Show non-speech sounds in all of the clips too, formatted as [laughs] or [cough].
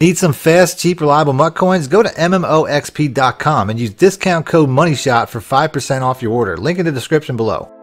Need some fast, cheap, reliable MUT coins? Go to MMOEXP.com and use discount code MONEYSHOT for 5% off your order. Link in the description below.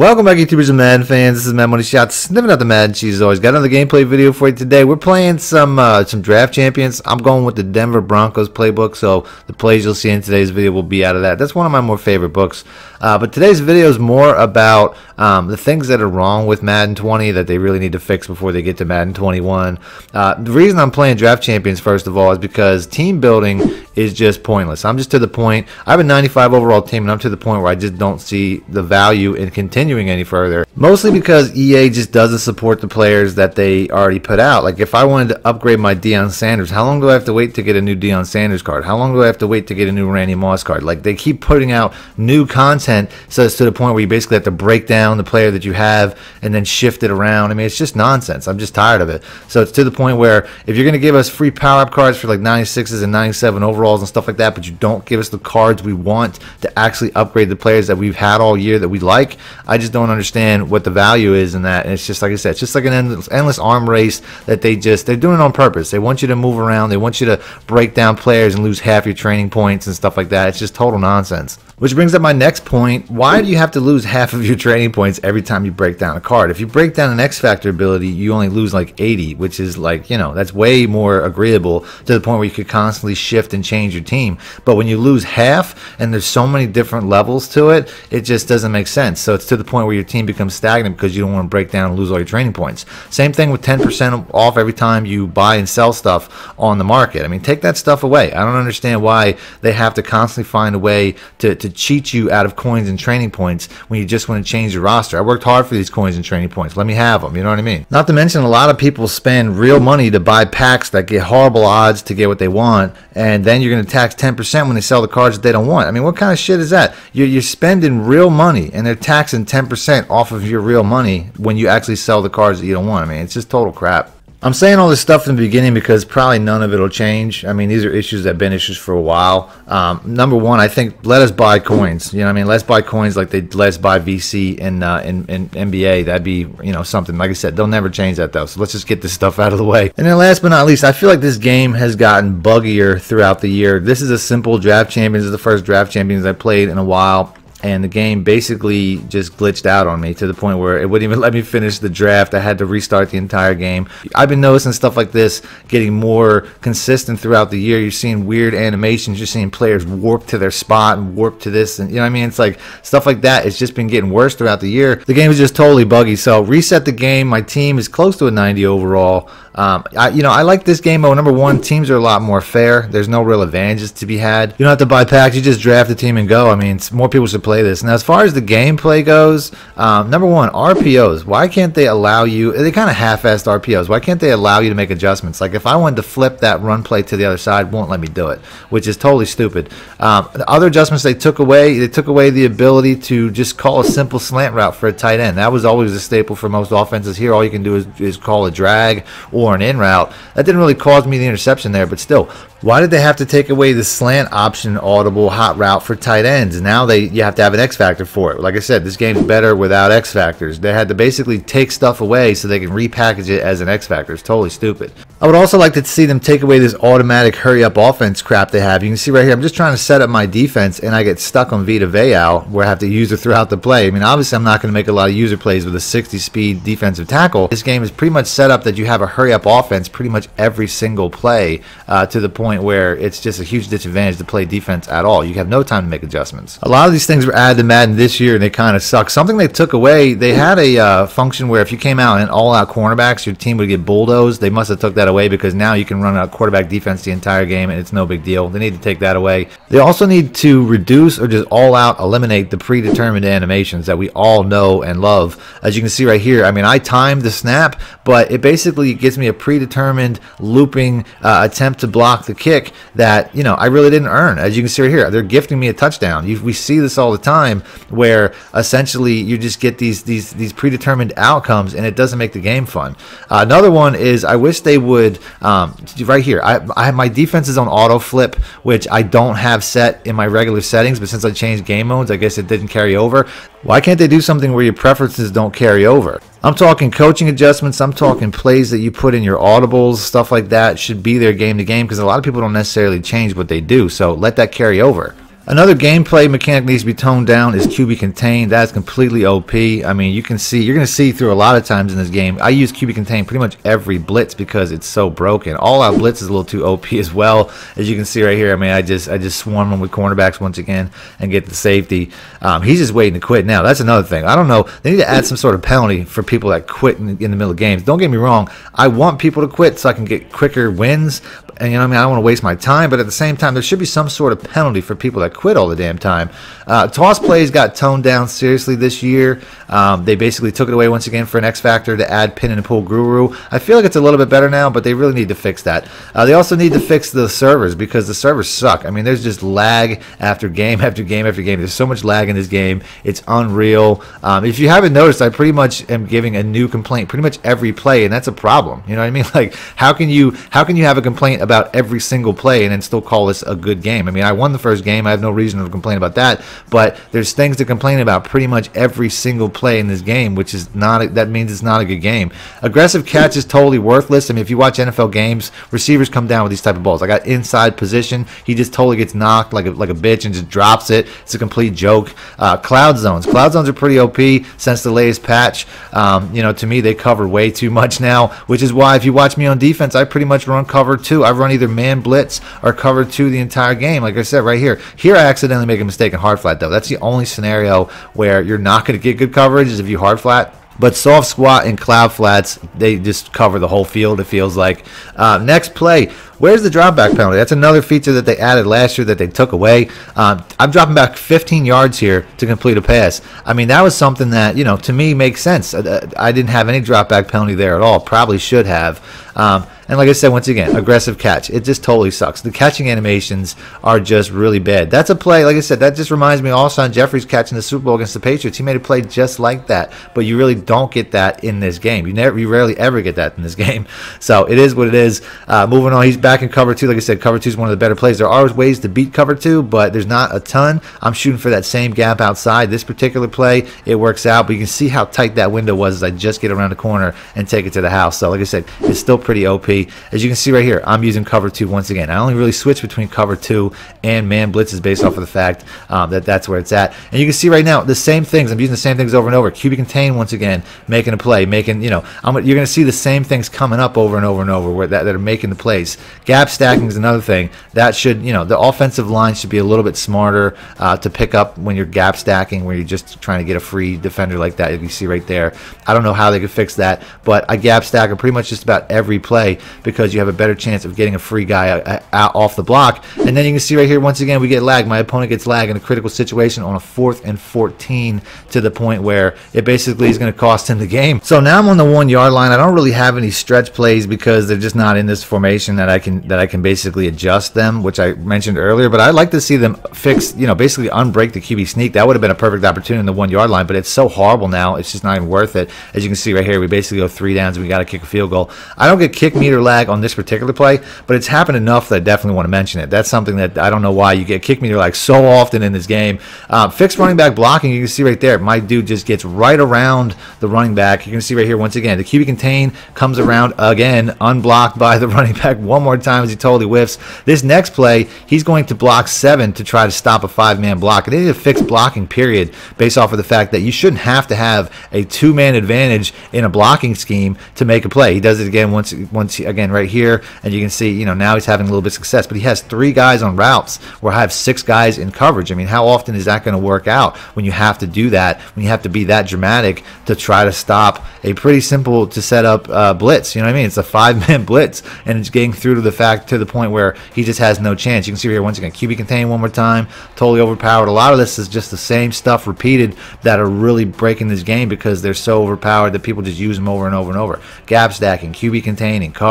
Welcome back YouTubers and Madden fans, this is Mad Money Shots, sniffing out the Madden cheese as always. Got another gameplay video for you today. We're playing some uh, some draft champions. I'm going with the Denver Broncos playbook, so the plays you'll see in today's video will be out of that. That's one of my more favorite books. Uh, but today's video is more about um, the things that are wrong with Madden 20 that they really need to fix before they get to Madden 21. Uh, the reason I'm playing draft champions, first of all, is because team building is just pointless. I'm just to the point, I have a 95 overall team, and I'm to the point where I just don't see the value in continuing any further. Mostly because EA just doesn't support the players that they already put out. Like, if I wanted to upgrade my Deion Sanders, how long do I have to wait to get a new Deion Sanders card? How long do I have to wait to get a new Randy Moss card? Like, they keep putting out new content content so it's to the point where you basically have to break down the player that you have and then shift it around. I mean, it's just nonsense. I'm just tired of it. So it's to the point where if you're going to give us free power up cards for like 96s and 97 overalls and stuff like that, but you don't give us the cards we want to actually upgrade the players that we've had all year that we like, I just don't understand what the value is in that. And it's just like I said, it's just like an endless, endless arm race that they just they're doing it on purpose. They want you to move around. They want you to break down players and lose half your training points and stuff like that. It's just total nonsense. Which brings up my next point. Why do you have to lose half of your training points every time you break down a card? If you break down an X Factor ability, you only lose like 80, which is like, you know, that's way more agreeable to the point where you could constantly shift and change your team. But when you lose half and there's so many different levels to it, it just doesn't make sense. So it's to the point where your team becomes stagnant because you don't want to break down and lose all your training points. Same thing with 10% off every time you buy and sell stuff on the market. I mean, take that stuff away. I don't understand why they have to constantly find a way to, to cheat you out of coins and training points when you just want to change your roster. I worked hard for these coins and training points. Let me have them. You know what I mean? Not to mention, a lot of people spend real money to buy packs that get horrible odds to get what they want, and then you're going to tax 10% when they sell the cards that they don't want. I mean, what kind of shit is that? You're, you're spending real money, and they're taxing 10% off of your real money when you actually sell the cards that you don't want. I mean, it's just total crap. I'm saying all this stuff in the beginning because probably none of it will change. I mean, these are issues that have been issues for a while. Um, number one, I think let us buy coins. You know, I mean, let's buy coins like they let us buy VC in, uh, NBA. That'd be you know something. Like I said, they'll never change that though. So let's just get this stuff out of the way. And then last but not least, I feel like this game has gotten buggier throughout the year. This is a simple draft champions. This is the first draft champions I played in a while and the game basically just glitched out on me to the point where it wouldn't even [laughs] let me finish the draft. I had to restart the entire game. I've been noticing stuff like this getting more consistent throughout the year. You're seeing weird animations. You're seeing players warp to their spot and warp to this, and you know what I mean. It's like stuff like that. It's just been getting worse throughout the year. The game is just totally buggy. So reset the game. My team is close to a 90 overall. Um, I, you know, I like this game mode. Number one, teams are a lot more fair. There's no real advantages to be had. You don't have to buy packs. You just draft a team and go. I mean, more people should play this. Now, as far as the gameplay goes, um, number one, RPOs. Why can't they allow you? They kind of half-assed RPOs. Why can't they allow you to make adjustments? Like if I wanted to flip that run play to the other side, won't let me do it, which is totally stupid. Um, the other adjustments they took away, they took away the ability to just call a simple slant route for a tight end. That was always a staple for most offenses. Here, all you can do is, is call a drag or an in route. That didn't really cause me the interception there, but still, why did they have to take away the slant option audible hot route for tight ends? Now they you have to have an X factor for it. Like I said, this game's better without X factors. They had to basically take stuff away so they can repackage it as an X factor. It's totally stupid. I would also like to see them take away this automatic hurry up offense crap they have. You can see right here, I'm just trying to set up my defense and I get stuck on Vita Vea where I have to use it throughout the play. I mean, obviously I'm not going to make a lot of user plays with a 60 speed defensive tackle. This game is pretty much set up that you have a hurry up offense pretty much every single play uh, to the point where it's just a huge disadvantage to play defense at all. You have no time to make adjustments. A lot of these things were added to Madden this year, and they kind of suck. Something they took away, they had a uh, function where if you came out in all-out cornerbacks, your team would get bulldozed. They must have took that away because now you can run a cornerback defense the entire game, and it's no big deal. They need to take that away. They also need to reduce or just all-out eliminate the predetermined animations that we all know and love. As you can see right here, I mean, I timed the snap, but it basically gives me a predetermined looping uh, attempt to block the kick that you know I really didn't earn. As you can see right here, they're gifting me a touchdown. You, we see this all the time, where essentially you just get these these these predetermined outcomes, and it doesn't make the game fun. Uh, another one is I wish they would um, right here. I, I have my defense is on auto flip, which I don't have set in my regular settings, but since I changed game modes, I guess it didn't carry over. Why can't they do something where your preferences don't carry over? I'm talking coaching adjustments. I'm talking plays that you put in your audibles, stuff like that should be there game to game because a lot of people don't necessarily change what they do. So let that carry over. Another gameplay mechanic needs to be toned down is QB contain. That's completely OP. I mean, you can see you're going to see through a lot of times in this game. I use QB contain pretty much every blitz because it's so broken. All out blitz is a little too OP [laughs] as well, as you can see right here. I mean, I just I just swarm them with cornerbacks once again and get the safety. Um, he's just waiting to quit now. That's another thing. I don't know. They need to add some sort of penalty for people that quit in, in the middle of games. Don't get me wrong. I want people to quit so I can get quicker wins. And you know, what I mean, I don't want to waste my time, but at the same time, there should be some sort of penalty for people that quit all the damn time. Uh, toss plays got toned down seriously this year. Um, they basically took it away once again for an X Factor to add pin and pull guru. I feel like it's a little bit better now, but they really need to fix that. Uh, they also need to fix the servers because the servers suck. I mean, there's just lag after game [laughs] after game after game. There's so much lag in this game. It's unreal. Um, if you haven't noticed, I pretty much am giving a new complaint pretty much every play, and that's a problem. You know what I mean? [laughs] Like, how can you how can you have a complaint about every single play and then still call this a good game? I mean, I won the first game. I no reason to complain about that. But there's things to complain about pretty much every single play in this game, which is not a, that means it's not a good game. Aggressive catch is totally worthless. I mean, if you watch NFL games, receivers come down with these type of balls. I got inside position, he just totally gets knocked like a, like a bitch and just drops it. It's a complete joke. Uh, cloud zones, cloud zones are pretty OP since the latest patch. Um, you know, to me they cover way too much now, which is why if you watch me on defense, I pretty much run cover two. I run either man blitz or cover two the entire game. Like I said right here, here I accidentally make a mistake in hard flat though. That's the only scenario where you're not going to get good coverage is if you hard flat. But soft squat and cloud flats, they just cover the whole field, it feels like. Uh, next play, where's the drop back penalty? That's another feature that they added last year that they took away. Um, I'm dropping back 15 yards here to complete a pass. I mean, that was something that, you know, to me makes sense. Uh, I didn't have any drop back penalty there at all. Probably should have. Um, and like I said, once again, aggressive catch. It just totally sucks. The catching animations are just really bad. That's a play, like I said, that just reminds me of Alshon Jeffery catching the Super Bowl against the Patriots. He made a play just like that, but you really don't get that in this game. You never, you rarely ever get that in this [laughs] game. So it is what it is. Uh, moving on, he's back in cover two. Like I said, cover two is one of the better plays. There are ways to beat cover two, but there's not a ton. I'm shooting for that same gap outside. This particular play, it works out, but you can see how tight that window was as I just get around the corner and take it to the house. So like I said, it's still pretty OP. As you can see right here, I'm using cover two once again. I only really switch between cover two and man blitzes based off of the fact um, that that's where it's at. And you can see right now the same things. I'm using the same things over and over. QB contain once again, making a play, making you know, I'm, you're going to see the same things coming up over and over and over where that, that are making the plays. Gap stacking is another thing that should you know the offensive line should be a little bit smarter uh, to pick up when you're gap stacking, where you're just trying to get a free defender like that. You see right there. I don't know how they could fix that, but I gap stack pretty much just about every play because you have a better chance of getting a free guy out, out off the block. And then you can see right here, once again, we get lag. My opponent gets lag in a critical situation on a fourth and 14 to the point where it basically is going to cost him the game. So now I'm on the one yard line. I don't really have any stretch plays because they're just not in this formation that I can that I can basically adjust them, which I mentioned earlier. But I'd like to see them fix, you know, basically unbreak the QB sneak. That would have been a perfect opportunity in the one yard line, but it's so horrible now. It's just not even worth it. As you can see right here, we basically go three downs we got to kick a field goal. I don't get kick meter lag on this particular play, but it's happened enough that I definitely want to mention it. That's something that I don't know why you get kick meter like so often in this game. Um, fixed running back blocking, you can see right there, my dude just gets right around the running back. You can see right here once again, the QB contain comes around again, unblocked by the [laughs] running back one more time as he totally whiffs. This next play, he's going to block seven to try to stop a five-man block. And they need a fixed blocking period based off of the fact that you shouldn't have to have a two-man advantage in a blocking scheme to make a play. He does it again once, once again right here, and you can see, you know, now he's having a little bit of success. But he has three guys on routes where I have six guys in coverage. I mean, how often is that going to work out when you have to do that, when you have to be that dramatic to try to stop a pretty simple to set up uh, blitz? You know what I mean? It's a five-man [laughs] blitz, and it's getting through to the fact to the point where he just has no chance. You can see here once again, QB contain one more time, totally overpowered. A lot of this is just the same stuff repeated that are really breaking this game because they're so overpowered that people just use them over and over and over. Gap stacking, QB containing, cover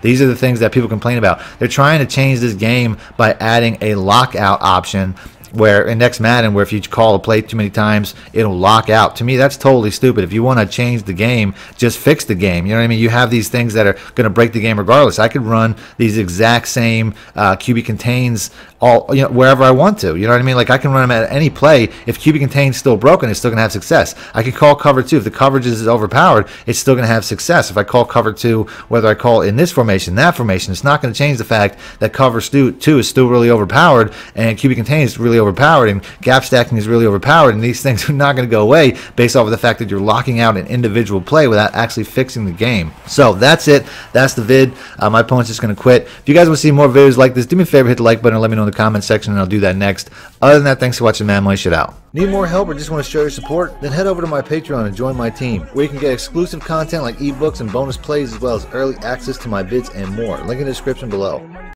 These are the things that people complain about. They're trying to change this game by adding a lockout option where in next Madden, where if you call a play too many times, it'll lock out. To me, that's totally stupid. If you want to change the game, just fix the game. You know what I mean? You have these things that are going to break the game regardless. I could run these exact same uh, QB contains all you know wherever I want to. You know what I mean? Like I can run them at any play. If QB contains still broken, it's still going to have success. I can call cover two. If the coverage is overpowered, it's still going to have success. If I call cover two, whether I call in this formation, that formation, it's not going to change the fact that cover two is still really overpowered and QB contains really overpowered and gap stacking is really overpowered. And these [laughs] things are not going to go away based off of the fact that you're locking out an individual play without actually fixing the game. So that's it. That's the vid. Uh, my opponent's just going to quit. If you guys want to see more videos like this, do me a favor, hit the like button, and let me know in the comment section, and I'll do that next. Other than that, thanks for watching, man. Money shit out. Need more help or just want to show your support? Then head over to my Patreon and join my team, where you can get exclusive content like ebooks and bonus plays, as well as early access to my vids and more. Link in the description below.